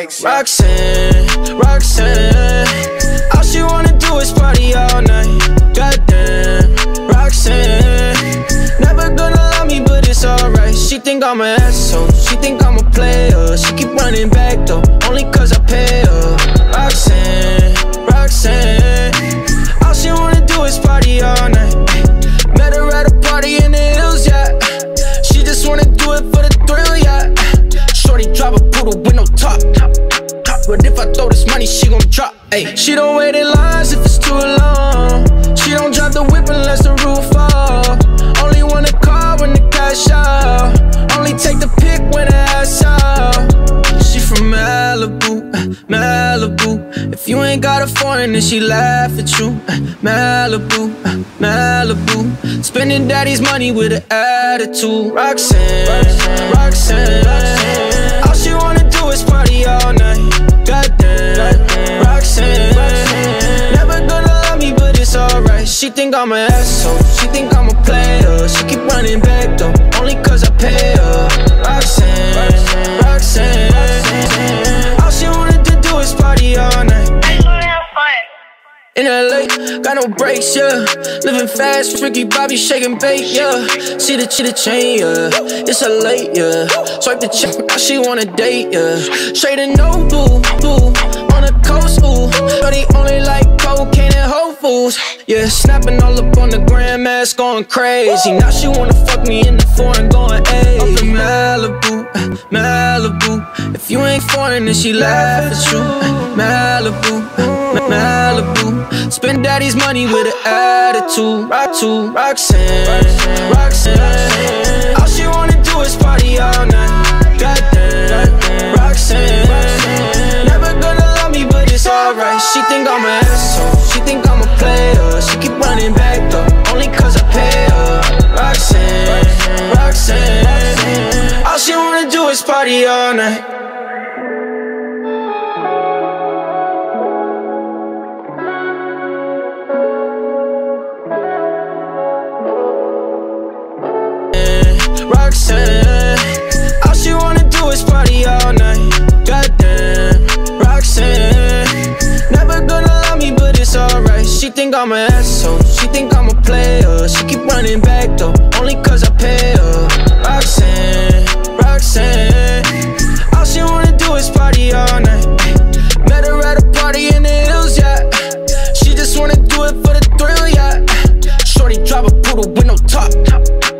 Six. Roxanne, Roxanne. All she wanna do is party all night. Goddamn, Roxanne. Never gonna love me, but it's alright. She think I'm an asshole. She think I'm a player. She keep running back though, only cause I pay her. Roxanne, Roxanne. All she wanna do is party all night. Met her at a party in the hills, yeah. She just wanna do it for the thrill, yeah. Shorty drop a poodle with no top. Throw this money, she gon' drop. Ay, she don't wait in lines if it's too long. She don't drop the whip unless the roof fall. Only wanna call when the cash out. Only take the pick when the ass out. She from Malibu, Malibu. If you ain't got a foreign, then she laugh at you. Malibu, Malibu. Spending daddy's money with an attitude. Roxanne, Roxanne. All she wanna do is party all night. She think I'm an asshole. She think I'm a player. She keep running back though, only cause I pay her. Roxanne, Roxanne. All she wanted to do is party all night. In LA, got no brakes, yeah. Living fast, Ricky Bobby shaking bait, yeah. See the cheetah chain, yeah. It's a late, yeah. Swipe the check, now she wanna date, yeah. Straight and no boo, boo. The coast, ooh. But he only like cocaine and Foods. Yeah, snapping all up on the grandmas, going crazy. Now she wanna fuck me in the foreign, going A. Up in Malibu, Malibu. If you ain't foreign, then she laugh at you. Malibu, Malibu. Spend daddy's money with an attitude. Rock to Roxanne, Roxanne. All she wanna do is party all night. Think I'm an asshole. She think I'm a player. She keep running back though, only cause I pay her. Roxanne, Roxanne. All she wanna do is party all night. Roxanne. She think I'm an asshole. She think I'm a player. She keep running back though, only cause I pay her. Roxanne, Roxanne. All she wanna do is party all night. Met her at a party in the hills, yeah. She just wanna do it for the thrill, yeah. Shorty drop a poodle with no top.